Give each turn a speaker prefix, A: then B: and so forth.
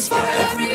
A: is for every